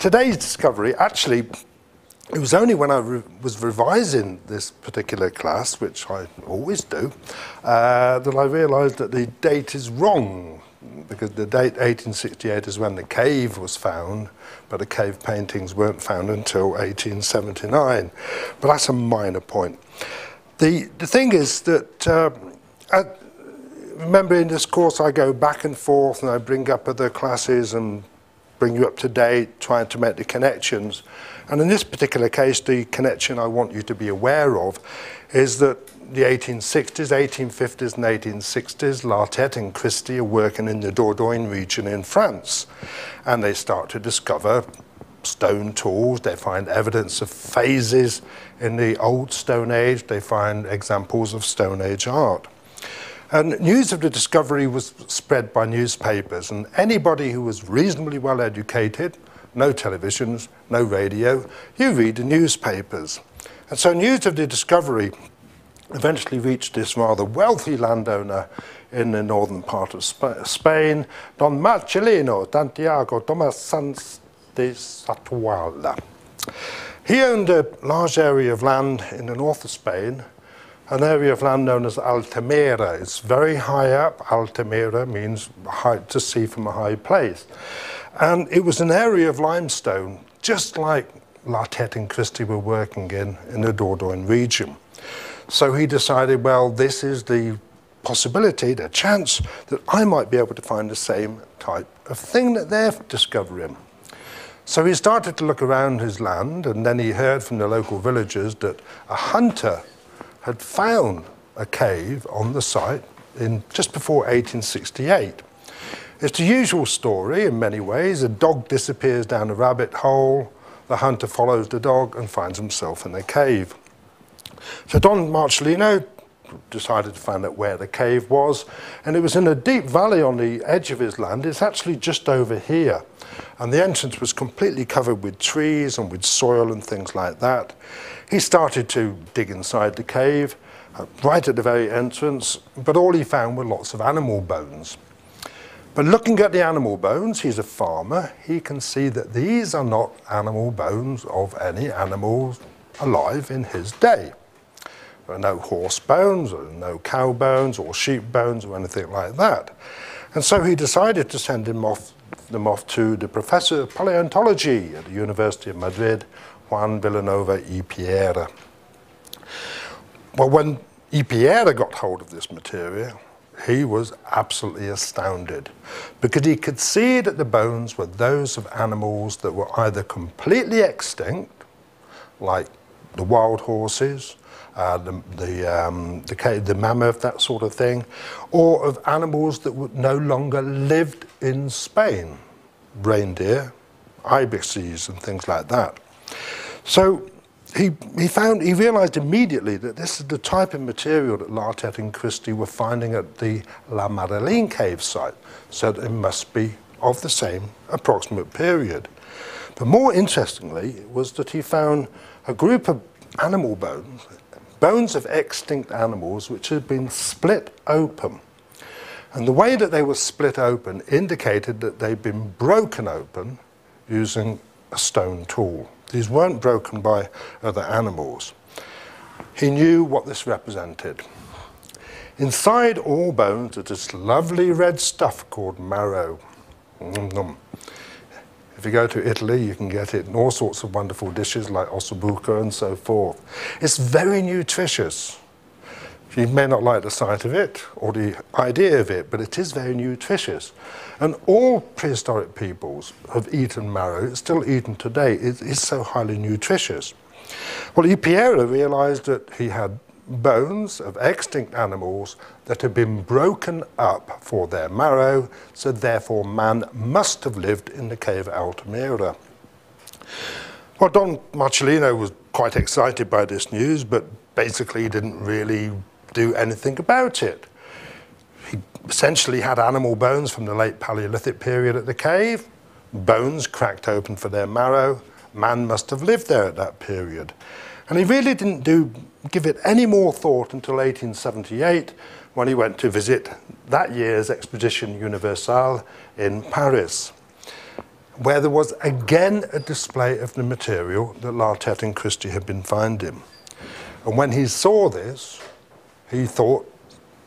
today's discovery, actually, it was only when I re was revising this particular class, which I always do, uh, that I realized that the date is wrong because the date 1868 is when the cave was found, but the cave paintings weren't found until 1879. But that's a minor point. The, the thing is that, uh, at, remember in this course I go back and forth and I bring up other classes and bring you up to date, trying to make the connections. And in this particular case, the connection I want you to be aware of is that the 1860s, 1850s and 1860s, Lartet and Christy are working in the Dordogne region in France. And they start to discover stone tools. They find evidence of phases in the old Stone Age. They find examples of Stone Age art. And news of the discovery was spread by newspapers, and anybody who was reasonably well educated, no televisions, no radio, you read the newspapers. And so news of the discovery eventually reached this rather wealthy landowner in the northern part of Sp Spain, Don Marcelino Santiago Tomas Sanz de Sautuola. He owned a large area of land in the north of Spain, an area of land known as Altamira. It's very high up. Altamira means high, to see from a high place. And it was an area of limestone, just like Lartet and Christy were working in, in the Dordogne region. So he decided, well, this is the possibility, the chance that I might be able to find the same type of thing that they're discovering. So he started to look around his land, and then he heard from the local villagers that a hunter had found a cave on the site in just before 1868. It's the usual story in many ways. A dog disappears down a rabbit hole, the hunter follows the dog and finds himself in a cave. So Don Marcelino decided to find out where the cave was, and it was in a deep valley on the edge of his land. It's actually just over here. And the entrance was completely covered with trees and with soil and things like that. He started to dig inside the cave, uh, right at the very entrance, but all he found were lots of animal bones. But looking at the animal bones, he's a farmer, he can see that these are not animal bones of any animals alive in his day. No horse bones, or no cow bones, or sheep bones, or anything like that. And so he decided to send him off, them off to the professor of paleontology at the University of Madrid, Juan Villanova y Piera. Well, when y Piera got hold of this material, he was absolutely astounded because he could see that the bones were those of animals that were either completely extinct, like the wild horses, uh, the, the, um, the, the mammoth, that sort of thing, or of animals that no longer lived in Spain, reindeer, ibexes and things like that. So he, he found, he realized immediately that this is the type of material that Lartet and Christy were finding at the La Madeleine cave site. So it must be of the same approximate period. But more interestingly was that he found a group of animal bones, bones of extinct animals which had been split open. And the way that they were split open indicated that they'd been broken open using a stone tool. These weren't broken by other animals. He knew what this represented. Inside all bones is this lovely red stuff called marrow. Mm-hmm. If you go to Italy, you can get it in all sorts of wonderful dishes like ossobuco and so forth. It's very nutritious. You may not like the sight of it or the idea of it, but it is very nutritious. And all prehistoric peoples have eaten marrow. It's still eaten today. It is so highly nutritious. Well, y Piera realized that he had bones of extinct animals that had been broken up for their marrow, so therefore man must have lived in the cave Altamira. Well, Don Marcelino was quite excited by this news, but basically didn't really do anything about it. He essentially had animal bones from the late Paleolithic period at the cave, bones cracked open for their marrow. Man must have lived there at that period. And he really didn't do, give it any more thought until 1878 when he went to visit that year's Exposition Universelle in Paris. where there was again a display of the material that Lartet and Christy had been finding. And when he saw this, he thought,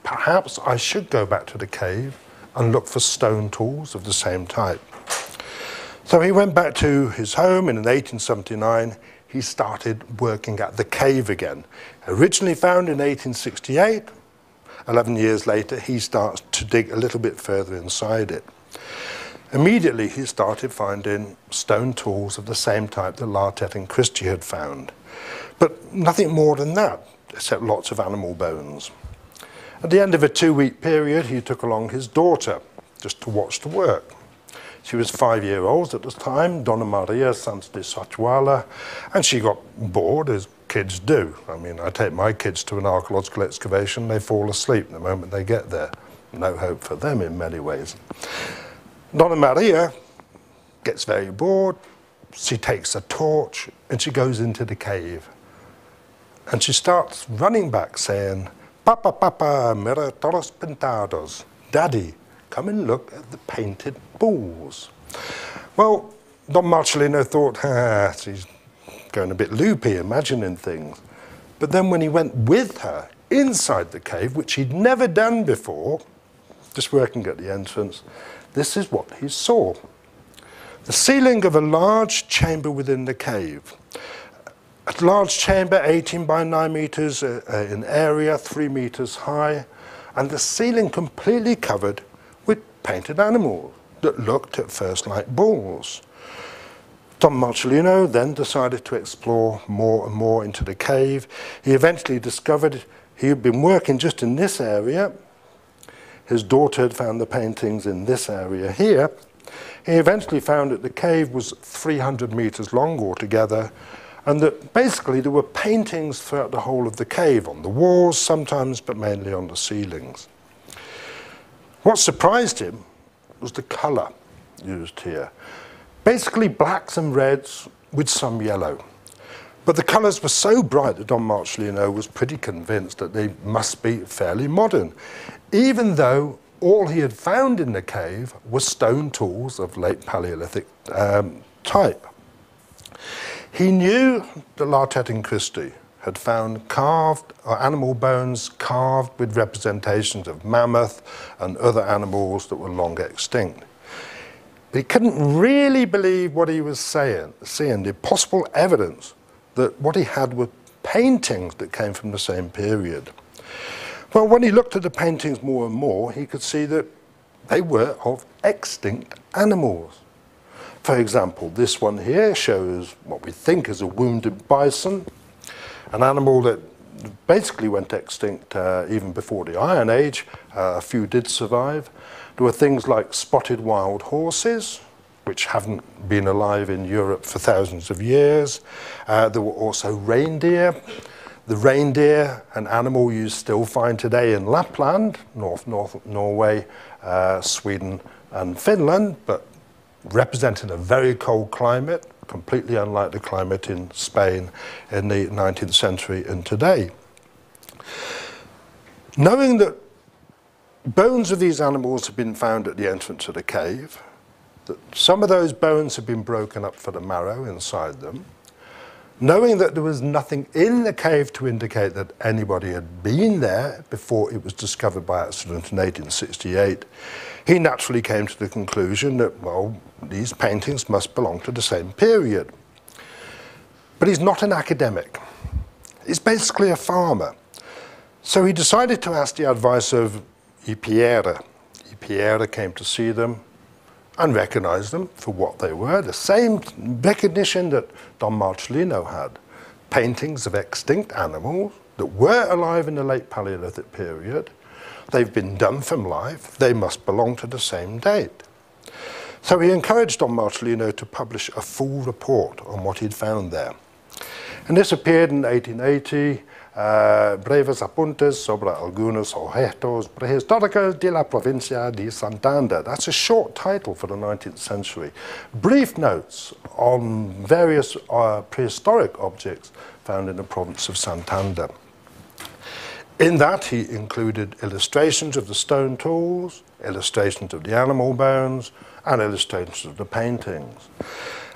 perhaps I should go back to the cave and look for stone tools of the same type. So he went back to his home and in 1879 he started working at the cave again. Originally found in 1868, 11 years later he starts to dig a little bit further inside it. Immediately he started finding stone tools of the same type that Lartet and Christy had found. But nothing more than that, except lots of animal bones. At the end of a two-week period, he took along his daughter just to watch the work. She was five years old at the time, Donna Maria Santos de Sautuola, and she got bored, as kids do. I mean, I take my kids to an archaeological excavation, they fall asleep the moment they get there. No hope for them in many ways. Donna Maria gets very bored, she takes a torch and she goes into the cave. And she starts running back saying, Papa, Papa, mira todos pintados. Daddy, come and look at the painted bulls. Well, Don Marcelino thought, ah, she's going a bit loopy, imagining things. But then when he went with her inside the cave, which he'd never done before, just working at the entrance, this is what he saw. The ceiling of a large chamber within the cave a large chamber, 18 by 9 meters uh, uh, in area, 3 meters high, and the ceiling completely covered painted animals that looked at first like bulls. Don Marcelino then decided to explore more and more into the cave. He eventually discovered he had been working just in this area. His daughter had found the paintings in this area here. He eventually found that the cave was 300 meters long altogether and that basically there were paintings throughout the whole of the cave, on the walls sometimes, but mainly on the ceilings. What surprised him was the colour used here. Basically blacks and reds with some yellow. But the colours were so bright that Don Marcelino was pretty convinced that they must be fairly modern, even though all he had found in the cave were stone tools of late Paleolithic um, type. He knew that Lartet and Christy had found carved or animal bones carved with representations of mammoth and other animals that were long extinct. But he couldn't really believe what he was saying, seeing the possible evidence that what he had were paintings that came from the same period. Well, when he looked at the paintings more and more, he could see that they were of extinct animals. For example, this one here shows what we think is a wounded bison, an animal that basically went extinct uh, even before the Iron Age. Uh, a few did survive. There were things like spotted wild horses, which haven't been alive in Europe for thousands of years. Uh, there were also reindeer. The reindeer, an animal you still find today in Lapland, North, North Norway, uh, Sweden and Finland, but representing a very cold climate, completely unlike the climate in Spain in the 19th century and today. Knowing that bones of these animals have been found at the entrance of the cave, that some of those bones have been broken up for the marrow inside them, knowing that there was nothing in the cave to indicate that anybody had been there before it was discovered by accident in 1868, he naturally came to the conclusion that, well, these paintings must belong to the same period. But he's not an academic. He's basically a farmer. So he decided to ask the advice of y Piera. Piera came to see them and recognized them for what they were, the same recognition that Don Marcelino had. Paintings of extinct animals that were alive in the late Paleolithic period. They've been done from life. They must belong to the same date. So he encouraged Don Marcelino to publish a full report on what he'd found there. And this appeared in 1880, uh, breves apuntes sobre algunos objetos prehistóricos de la provincia de Santander. That's a short title for the 19th century. Brief notes on various uh, prehistoric objects found in the province of Santander. In that, he included illustrations of the stone tools, illustrations of the animal bones, and illustrations of the paintings.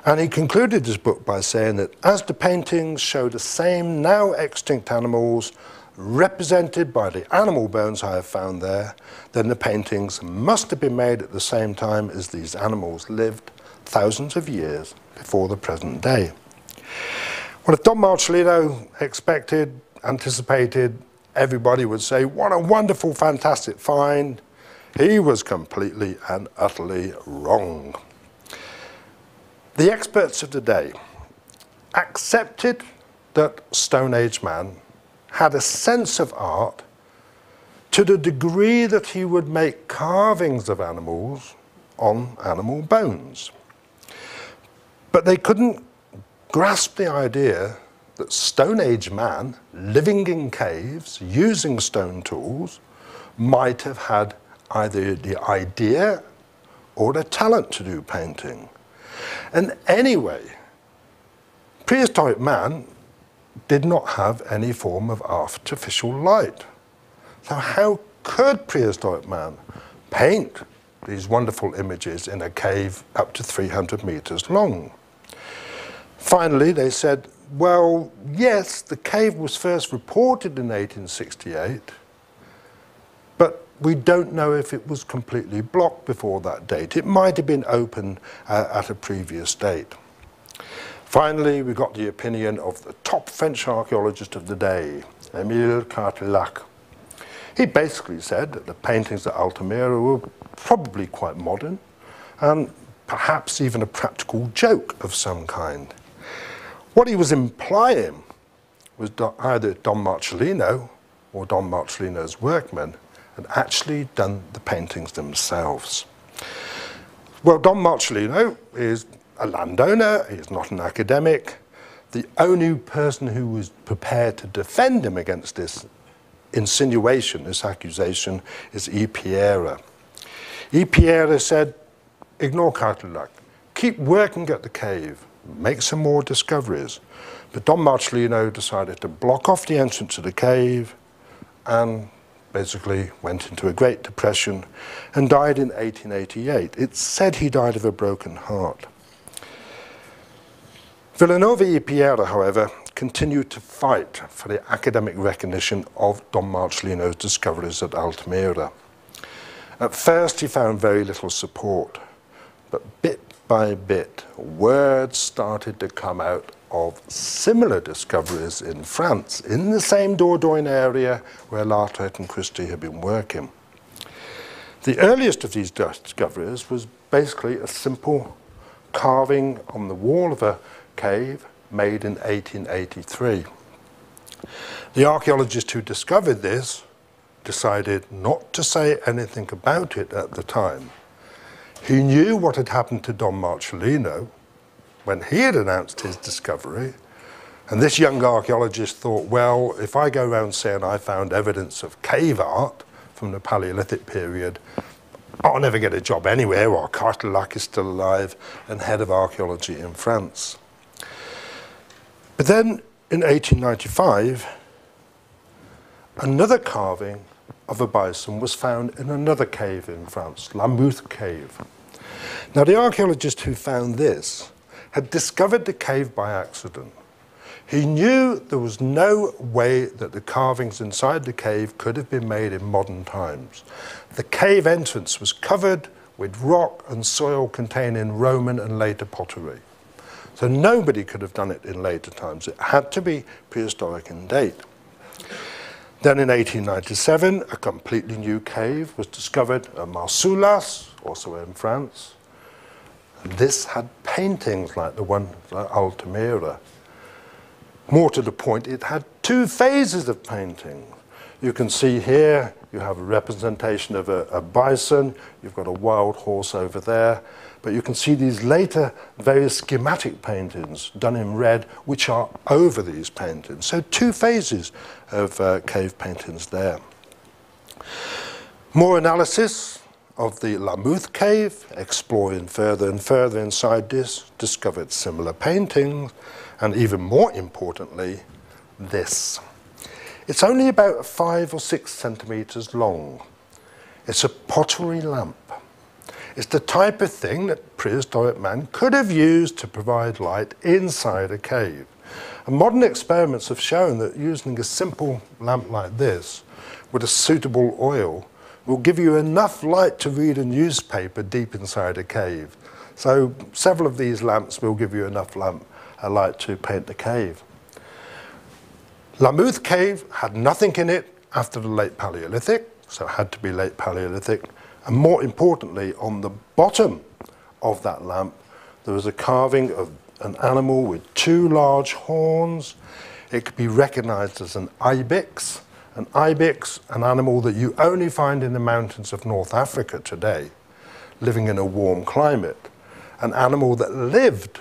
And he concluded his book by saying that as the paintings show the same now extinct animals represented by the animal bones I have found there, then the paintings must have been made at the same time as these animals lived thousands of years before the present day. Well, if Don Marcelino expected, anticipated, everybody would say, what a wonderful, fantastic find, he was completely and utterly wrong. The experts of the day accepted that Stone Age man had a sense of art to the degree that he would make carvings of animals on animal bones. But they couldn't grasp the idea that Stone Age man, living in caves, using stone tools, might have had either the idea or the talent to do painting. And anyway, prehistoric man did not have any form of artificial light. So how could prehistoric man paint these wonderful images in a cave up to 300 meters long? Finally, they said, well, yes, the cave was first reported in 1868, but we don't know if it was completely blocked before that date. It might have been open uh, at a previous date. Finally, we got the opinion of the top French archaeologist of the day, Émile Cartailhac. He basically said that the paintings at Altamira were probably quite modern and perhaps even a practical joke of some kind. What he was implying was either Don Marcelino or Don Marcelino's workmen had actually done the paintings themselves. Well, Don Marcelino is a landowner, he's not an academic. The only person who was prepared to defend him against this insinuation, this accusation, is E. Piera. E. Piera said, ignore Cartailhac, keep working at the cave, make some more discoveries. But Don Marcelino decided to block off the entrance to the cave and basically went into a Great Depression and died in 1888. It's said he died of a broken heart. Villanova y Piera, however, continued to fight for the academic recognition of Don Marcelino's discoveries at Altamira. At first, he found very little support, but bit by bit, words started to come out of similar discoveries in France, in the same Dordogne area where Lartet and Christy had been working. The earliest of these discoveries was basically a simple carving on the wall of a cave made in 1883. The archaeologist who discovered this decided not to say anything about it at the time. He knew what had happened to Don Marcelino when he had announced his discovery, and this young archaeologist thought, well, if I go around saying I found evidence of cave art from the Paleolithic period, I'll never get a job anywhere, while Cartailhac is still alive and head of archaeology in France. But then in 1895, another carving of a bison was found in another cave in France, La Mouthe Cave. Now, the archaeologist who found this had discovered the cave by accident. He knew there was no way that the carvings inside the cave could have been made in modern times. The cave entrance was covered with rock and soil containing Roman and later pottery. So nobody could have done it in later times. It had to be prehistoric in date. Then in 1897, a completely new cave was discovered at Marsoulas, also in France. This had paintings like the one at Altamira. More to the point, it had two phases of painting. You can see here, you have a representation of a, a bison, you've got a wild horse over there, but you can see these later very schematic paintings done in red, which are over these paintings. So two phases of uh, cave paintings there. More analysis of the La Mouthe cave, exploring further and further inside this, discovered similar paintings, and even more importantly, this. It's only about five or six centimeters long. It's a pottery lamp. It's the type of thing that prehistoric man could have used to provide light inside a cave. And modern experiments have shown that using a simple lamp like this with a suitable oil will give you enough light to read a newspaper deep inside a cave. So several of these lamps will give you enough lamp, uh, light to paint the cave. La Mouthe Cave had nothing in it after the late Paleolithic, so it had to be late Paleolithic. And more importantly, on the bottom of that lamp, there was a carving of an animal with two large horns. It could be recognized as an ibex. An ibex, an animal that you only find in the mountains of North Africa today, living in a warm climate. An animal that lived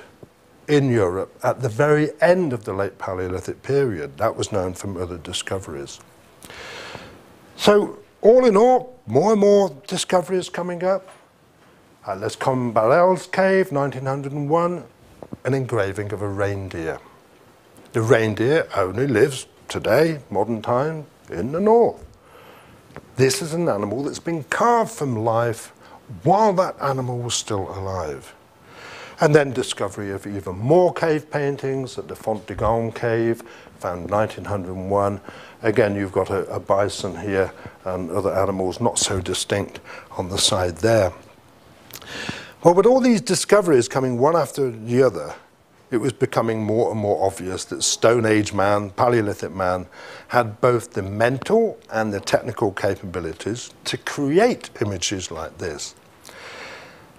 in Europe at the very end of the late Paleolithic period. That was known from other discoveries. So, all in all, more and more discoveries coming up. Uh, Les Combarelles Cave, 1901, an engraving of a reindeer. The reindeer only lives today, modern time, in the north. This is an animal that's been carved from life while that animal was still alive. And then discovery of even more cave paintings at the Font de Gaume cave, found 1901. Again, you've got a, a bison here and other animals not so distinct on the side there. Well, with all these discoveries coming one after the other, it was becoming more and more obvious that Stone Age man, Paleolithic man, had both the mental and the technical capabilities to create images like this.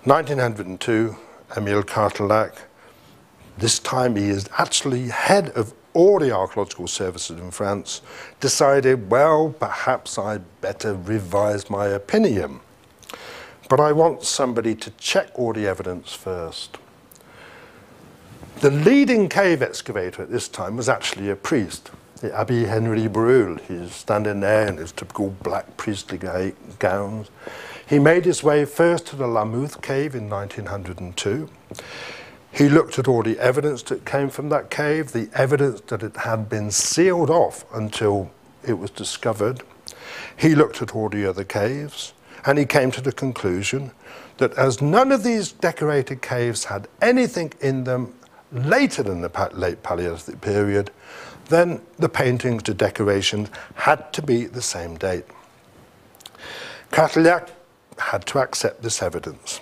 1902, Emile Cartailhac. This time he is actually head of all the archaeological services in France, decided, well, perhaps I'd better revise my opinion. But I want somebody to check all the evidence first. The leading cave excavator at this time was actually a priest, the Abbé Henri Breuil. He's standing there in his typical black priestly gowns. He made his way first to the La Mouthe cave in 1902. He looked at all the evidence that came from that cave, the evidence that it had been sealed off until it was discovered. He looked at all the other caves and he came to the conclusion that as none of these decorated caves had anything in them later than the late Paleolithic period, then the paintings, to decorations had to be the same date. Cartailhac had to accept this evidence.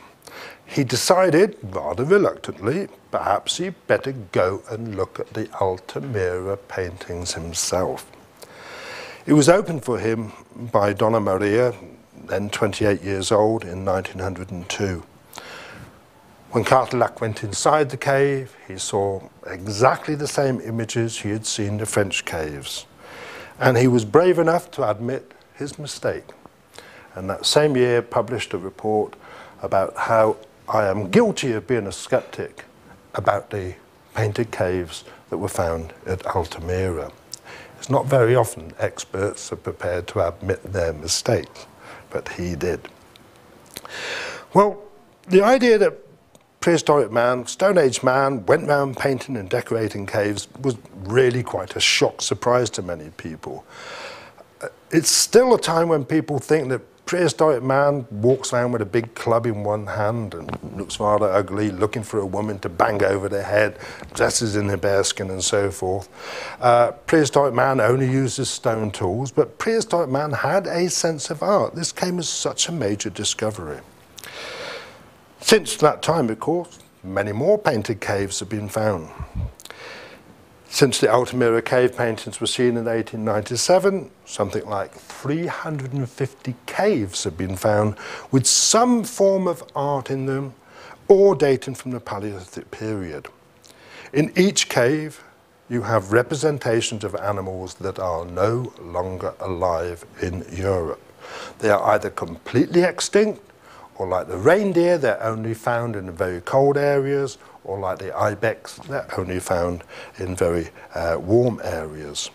He decided, rather reluctantly, perhaps he'd better go and look at the Altamira paintings himself. It was opened for him by Donna Maria, then 28 years old, in 1902. When Cartailhac went inside the cave, he saw exactly the same images he had seen in the French caves. And he was brave enough to admit his mistake and that same year published a report about how I am guilty of being a skeptic about the painted caves that were found at Altamira. It's not very often experts are prepared to admit their mistakes, but he did. Well, the idea that prehistoric man, Stone Age man, went round painting and decorating caves was really quite a shock surprise to many people. It's still a time when people think that prehistoric man walks around with a big club in one hand and looks rather ugly, looking for a woman to bang over the head, dresses in a bearskin and so forth. Uh, prehistoric man only uses stone tools, but prehistoric man had a sense of art. This came as such a major discovery. Since that time, of course, many more painted caves have been found. Since the Altamira cave paintings were seen in 1897, something like 350 caves have been found with some form of art in them or dating from the Paleolithic period. In each cave, you have representations of animals that are no longer alive in Europe. They are either completely extinct or like the reindeer, they're only found in very cold areas or like the ibex, they're only found in very uh, warm areas.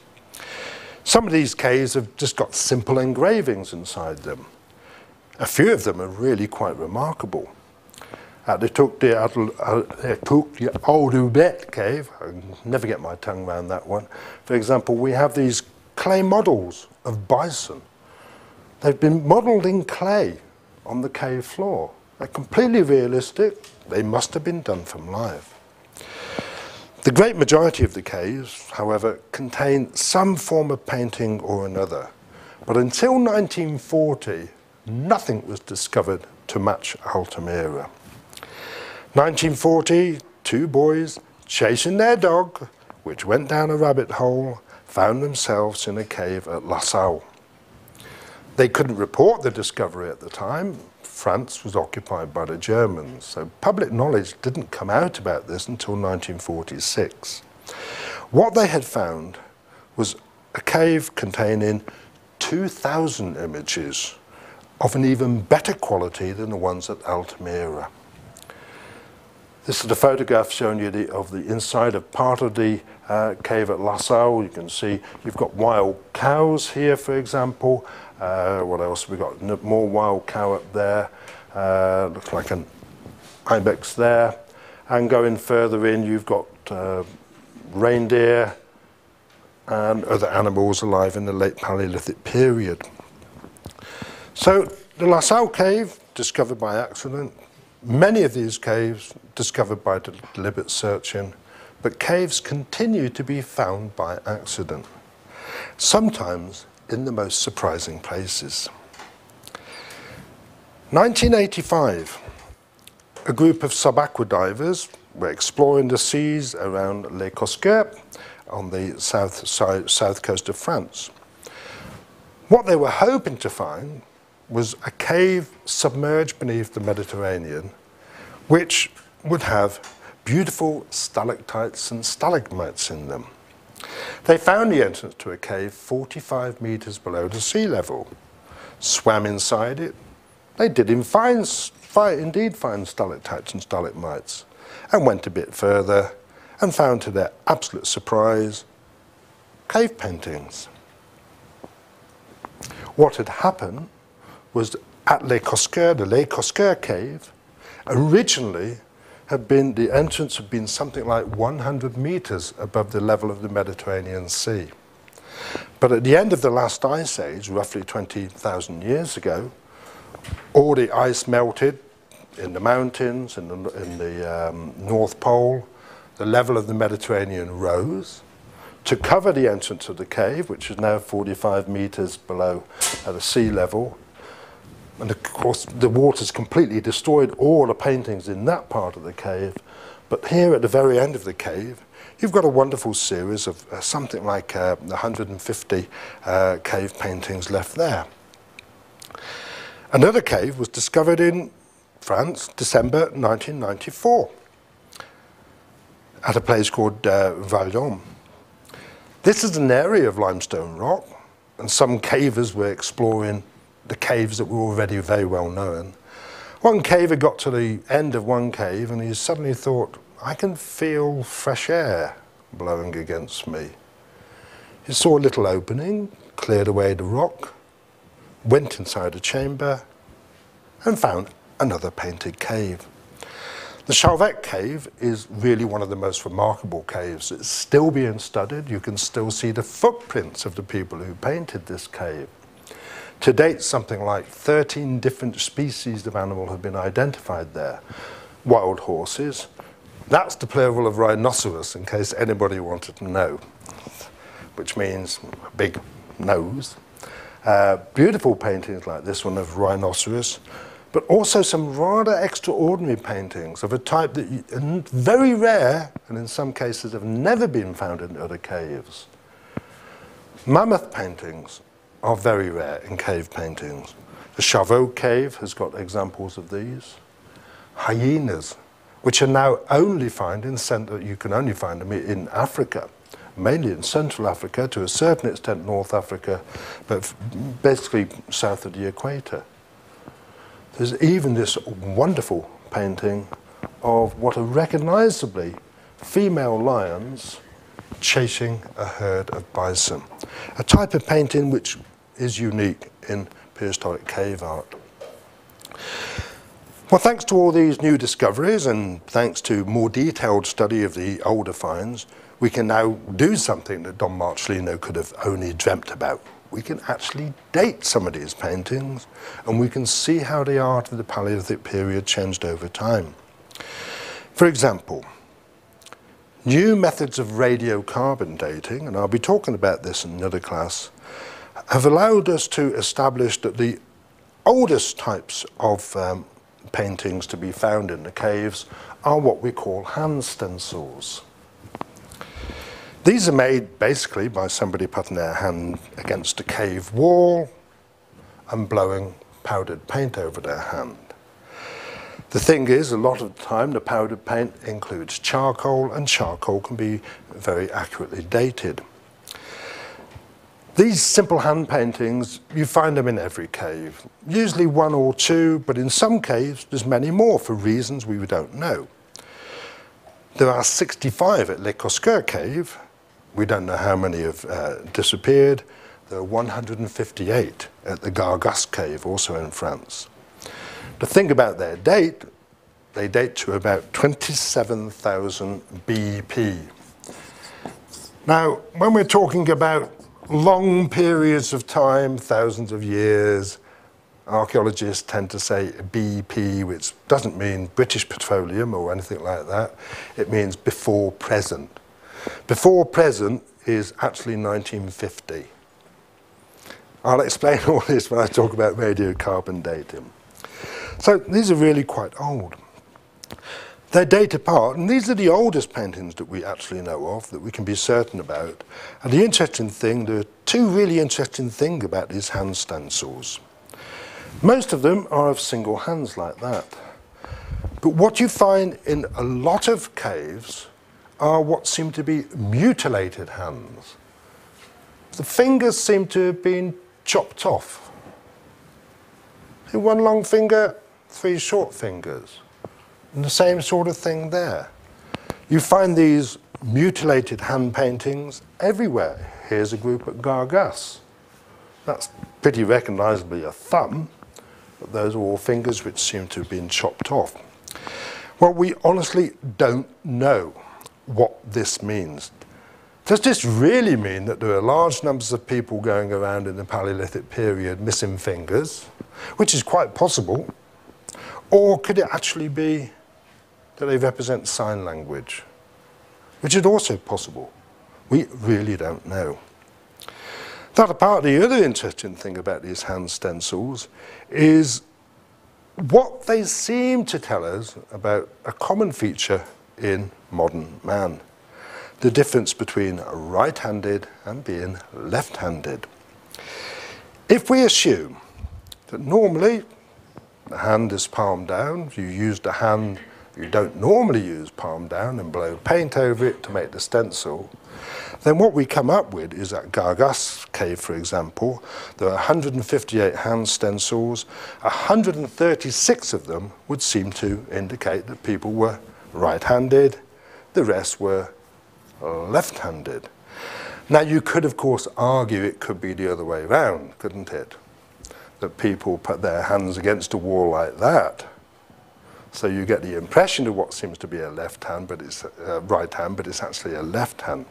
Some of these caves have just got simple engravings inside them. A few of them are really quite remarkable. Uh, the, uh, they took the Old Ubet cave, I never get my tongue around that one. For example, we have these clay models of bison. They've been modelled in clay on the cave floor. They're completely realistic. They must have been done from life. The great majority of the caves, however, contain some form of painting or another. But until 1940, nothing was discovered to match Altamira. 1940, two boys chasing their dog, which went down a rabbit hole, found themselves in a cave at La Salle. They couldn't report the discovery at the time. France was occupied by the Germans, so public knowledge didn't come out about this until 1946. What they had found was a cave containing 2,000 images of an even better quality than the ones at Altamira. This is a photograph showing you the, of the inside of part of the uh, cave at La Salle. You can see you've got wild cows here, for example. Uh, what else? We've got more wild cow up there. Uh, looks like an ibex there. And going further in, you've got uh, reindeer and other animals alive in the late Paleolithic period. So the La Salle cave, discovered by accident, Many of these caves discovered by deliberate searching, but caves continue to be found by accident, sometimes in the most surprising places. 1985, a group of subaqueous divers were exploring the seas around Les Cosquer on the south, south coast of France. What they were hoping to find was a cave submerged beneath the Mediterranean, which would have beautiful stalactites and stalagmites in them. They found the entrance to a cave 45 meters below the sea level, swam inside it. They did in find, indeed find stalactites and stalagmites, and went a bit further and found to their absolute surprise cave paintings. What had happened was at Les Cosquer, the Les Cosquer cave, originally had been, the entrance had been something like 100 meters above the level of the Mediterranean Sea. But at the end of the last ice age, roughly 20,000 years ago, all the ice melted in the mountains, in the, in the um, North Pole, the level of the Mediterranean rose to cover the entrance of the cave, which is now 45 meters below at the sea level, and of course, the water's completely destroyed all the paintings in that part of the cave. But here at the very end of the cave, you've got a wonderful series of uh, something like uh, 150 uh, cave paintings left there. Another cave was discovered in France, December 1994, at a place called uh, Val This is an area of limestone rock, and some cavers were exploring the caves that were already very well known. One caver got to the end of one cave and he suddenly thought, I can feel fresh air blowing against me. He saw a little opening, cleared away the rock, went inside a chamber and found another painted cave. The Chauvet cave is really one of the most remarkable caves. It's still being studied. You can still see the footprints of the people who painted this cave. To date, something like 13 different species of animal have been identified there. Wild horses, that's the plural of rhinoceros, in case anybody wanted to know, which means big nose. Uh, beautiful paintings like this one of rhinoceros, but also some rather extraordinary paintings of a type that are very rare and in some cases have never been found in other caves. Mammoth paintings are very rare in cave paintings. The Chauvet cave has got examples of these. Hyenas, which are now only found in you can only find them in Africa, mainly in Central Africa, to a certain extent North Africa, but basically south of the equator. There's even this wonderful painting of what are recognizably female lions chasing a herd of bison. A type of painting which is unique in prehistoric cave art. Well, thanks to all these new discoveries and thanks to more detailed study of the older finds, we can now do something that Don Marcelino could have only dreamt about. we can actually date some of these paintings and we can see how the art of the Paleolithic period changed over time. For example, new methods of radiocarbon dating, and I'll be talking about this in another class, have allowed us to establish that the oldest types of um, paintings to be found in the caves are what we call hand stencils. These are made basically by somebody putting their hand against a cave wall and blowing powdered paint over their hand. The thing is, a lot of the time the powdered paint includes charcoal and charcoal can be very accurately dated. These simple hand paintings, you find them in every cave, usually one or two, but in some caves there's many more for reasons we don't know. There are 65 at Le Cosquer cave. We don't know how many have uh, disappeared. There are 158 at the Gargas cave, also in France. The thing about their date, they date to about 27,000 BP. Now, when we're talking about long periods of time, thousands of years. Archaeologists tend to say BP, which doesn't mean British Petroleum or anything like that. It means before present. Before present is actually 1950. I'll explain all this when I talk about radiocarbon dating. So these are really quite old. They date apart, and these are the oldest paintings that we actually know of, that we can be certain about. And the interesting thing, there are two really interesting things about these hand stencils. Most of them are of single hands like that. But what you find in a lot of caves are what seem to be mutilated hands. The fingers seem to have been chopped off. One long finger, three short fingers. And the same sort of thing there. You find these mutilated hand paintings everywhere. Here's a group at Gargas. That's pretty recognizably a thumb, but those are all fingers which seem to have been chopped off. Well, we honestly don't know what this means. Does this really mean that there are large numbers of people going around in the Paleolithic period missing fingers, which is quite possible, or could it actually be that they represent sign language, which is also possible. We really don't know. That apart, the other interesting thing about these hand stencils is what they seem to tell us about a common feature in modern man, the difference between right-handed and being left-handed. If we assume that normally the hand is palm down, you use the hand you don't normally use palm down and blow paint over it to make the stencil, then what we come up with is at Gargas cave, for example, there are 158 hand stencils, 136 of them would seem to indicate that people were right-handed, the rest were uh, left-handed. Now you could of course argue it could be the other way around, couldn't it? That people put their hands against a wall like that so you get the impression of what seems to be a left hand, but it's a uh, right hand, but it's actually a left hand.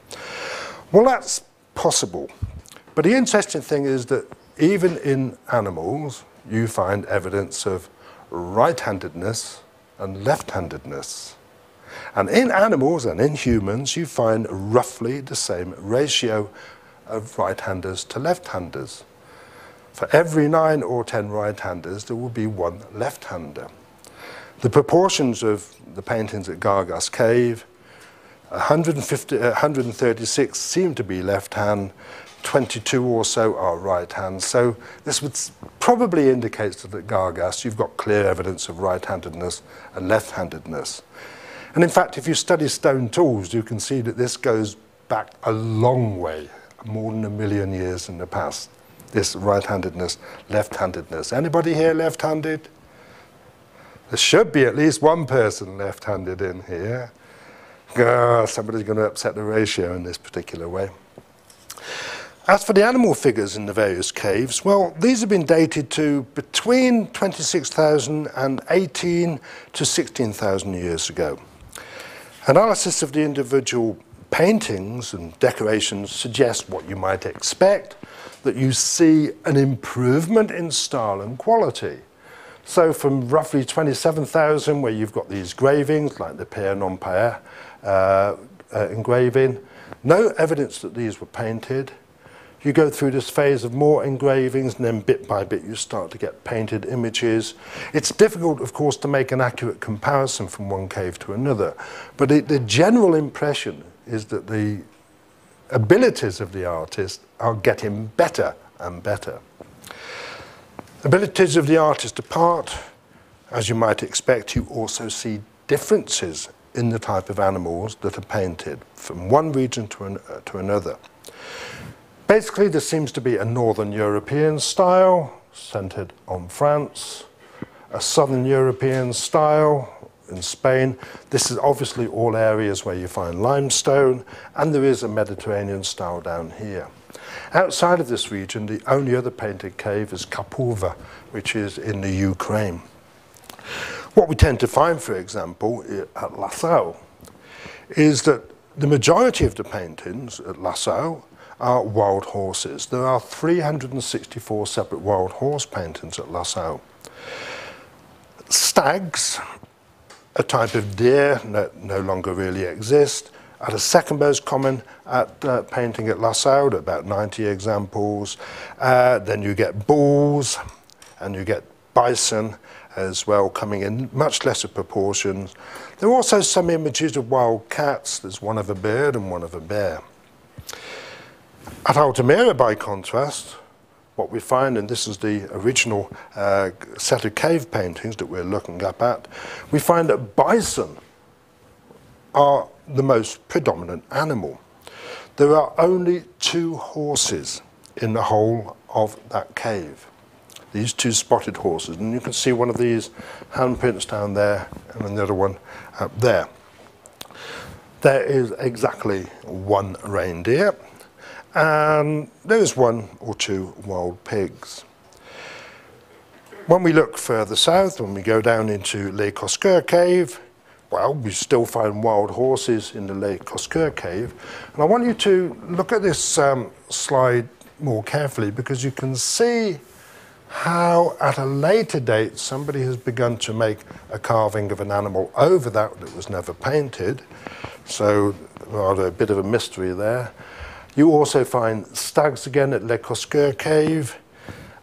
Well, that's possible. But the interesting thing is that even in animals, you find evidence of right-handedness and left-handedness. And in animals and in humans, you find roughly the same ratio of right-handers to left-handers. For every nine or ten right-handers, there will be one left-hander. The proportions of the paintings at Gargas Cave, 150, 136 seem to be left hand, 22 or so are right hand. So this would probably indicate that at Gargas you've got clear evidence of right-handedness and left-handedness. And in fact, if you study stone tools, you can see that this goes back a long way, more than a million years in the past. This right-handedness, left-handedness. Anybody here left-handed? There should be at least one person left-handed in here. Oh, somebody's going to upset the ratio in this particular way. As for the animal figures in the various caves, well, these have been dated to between 26,000 and 18 to 16,000 years ago. Analysis of the individual paintings and decorations suggest what you might expect, that you see an improvement in style and quality. So from roughly 27,000, where you've got these engravings, like the Pair-non-Pair uh, uh, engraving, no evidence that these were painted. You go through this phase of more engravings, and then bit by bit you start to get painted images. It's difficult, of course, to make an accurate comparison from one cave to another, but it, the general impression is that the abilities of the artist are getting better and better. Abilities of the artist apart, As you might expect, you also see differences in the type of animals that are painted from one region to, an, uh, to another. Basically, this seems to be a Northern European style centered on France, a Southern European style in Spain. This is obviously all areas where you find limestone, and there is a Mediterranean style down here. Outside of this region, the only other painted cave is Kapova, which is in the Ukraine. What we tend to find, for example, at Lascaux, is that the majority of the paintings at Lascaux are wild horses. There are 364 separate wild horse paintings at Lascaux. Stags, a type of deer that no longer really exist, at a second most common at uh, painting at La Lascaux, about 90 examples. Uh, then you get bulls and you get bison as well coming in much lesser proportions. There are also some images of wild cats. There's one of a bird and one of a bear. At Altamira, by contrast, what we find, and this is the original uh, set of cave paintings that we're looking up at, we find that bison are the most predominant animal. There are only two horses in the whole of that cave. These two spotted horses, and you can see one of these handprints down there and another one up there. There is exactly one reindeer, and there is one or two wild pigs. When we look further south, when we go down into Le Cosquer Cave, well, we still find wild horses in the Le Cosquer cave. And I want you to look at this um, slide more carefully because you can see how at a later date somebody has begun to make a carving of an animal over that that was never painted. So rather a bit of a mystery there. You also find stags again at Le Cosquer cave.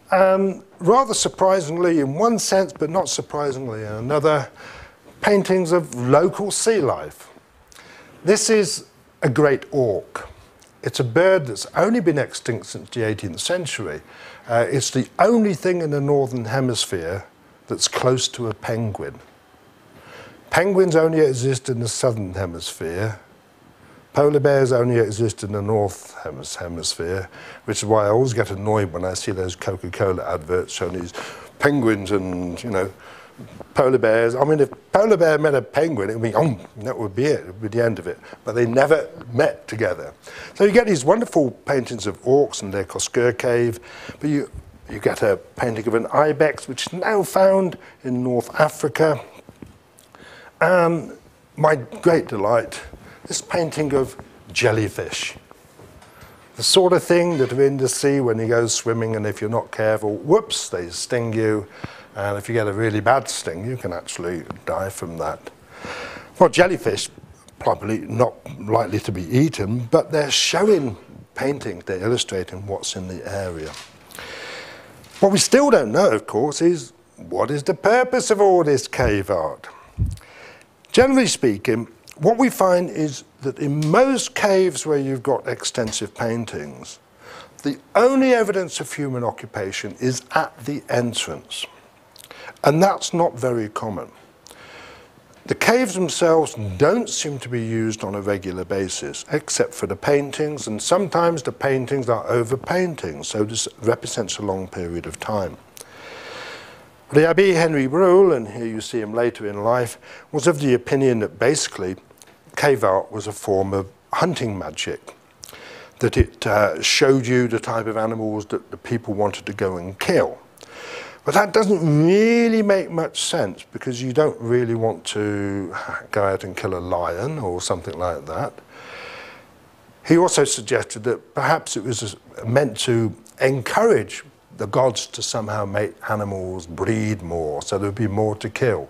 And rather surprisingly in one sense, but not surprisingly in another, paintings of local sea life. This is a great auk. It's a bird that's only been extinct since the 18th century. Uh, it's the only thing in the northern hemisphere that's close to a penguin. Penguins only exist in the southern hemisphere. Polar bears only exist in the north hemisphere, which is why I always get annoyed when I see those Coca-Cola adverts showing these penguins and, you know, polar bears. I mean, if polar bear met a penguin, it would be, oh, that would be it, it would be the end of it. But they never met together. So you get these wonderful paintings of auks in their Cosquer cave, but you, you get a painting of an ibex, which is now found in North Africa. And my great delight, this painting of jellyfish. The sort of thing that are in the sea when you go swimming and if you're not careful, whoops, they sting you. And if you get a really bad sting, you can actually die from that. Well, jellyfish, probably not likely to be eaten, but they're showing painting, they're illustrating what's in the area. What we still don't know, of course, is what is the purpose of all this cave art? Generally speaking, what we find is that in most caves where you've got extensive paintings, the only evidence of human occupation is at the entrance. And that's not very common. The caves themselves don't seem to be used on a regular basis, except for the paintings, and sometimes the paintings are over paintings, so this represents a long period of time. The Abbé Henri Breuil, and here you see him later in life, was of the opinion that basically cave art was a form of hunting magic, that it uh, showed you the type of animals that the people wanted to go and kill. But that doesn't really make much sense because you don't really want to go out and kill a lion or something like that. He also suggested that perhaps it was uh, meant to encourage the gods to somehow make animals breed more, so there'd be more to kill.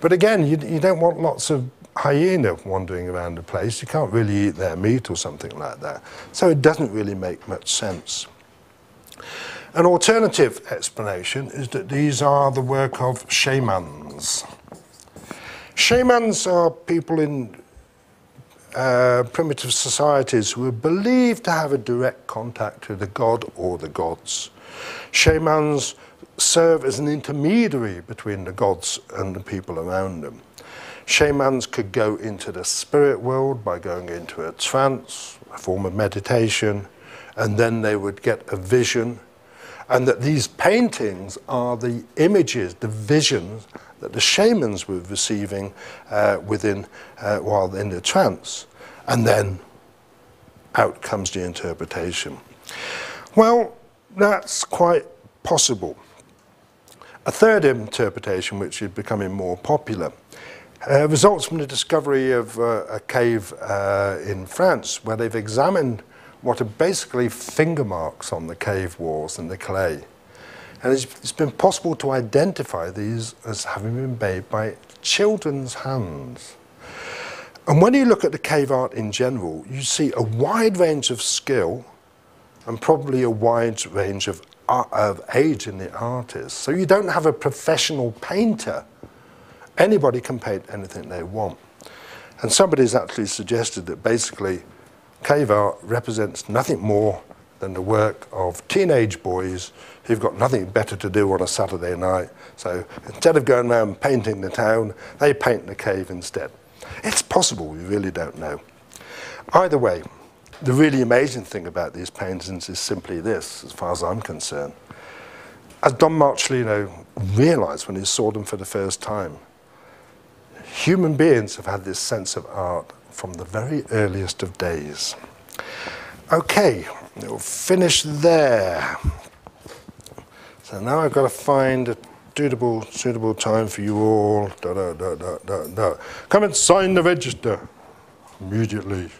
But again, you, you don't want lots of hyena wandering around the place. You can't really eat their meat or something like that. So it doesn't really make much sense. An alternative explanation is that these are the work of shamans. Shamans are people in uh, primitive societies who are believed to have a direct contact with the god or the gods. Shamans serve as an intermediary between the gods and the people around them. Shamans could go into the spirit world by going into a trance, a form of meditation, and then they would get a vision. And that these paintings are the images, the visions that the shamans were receiving uh, within, uh, while in the trance. And then out comes the interpretation. Well, that's quite possible. A third interpretation, which is becoming more popular, uh, results from the discovery of uh, a cave uh, in France where they've examined what are basically finger marks on the cave walls and the clay. And it's, it's been possible to identify these as having been made by children's hands. And when you look at the cave art in general, you see a wide range of skill and probably a wide range of, of age in the artist. So you don't have a professional painter. Anybody can paint anything they want. And somebody's actually suggested that basically cave art represents nothing more than the work of teenage boys who've got nothing better to do on a Saturday night. So instead of going around painting the town, they paint the cave instead. It's possible, we really don't know. Either way, the really amazing thing about these paintings is simply this, as far as I'm concerned. As Don Marcelino realized when he saw them for the first time, human beings have had this sense of art from the very earliest of days. Okay, we'll finish there. So now I've got to find a suitable, suitable time for you all. Da, da, da, da, da, da. Come and sign the register immediately.